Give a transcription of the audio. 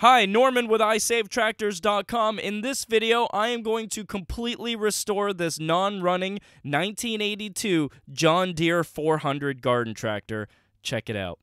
Hi, Norman with iSaveTractors.com. In this video, I am going to completely restore this non-running 1982 John Deere 400 garden tractor. Check it out.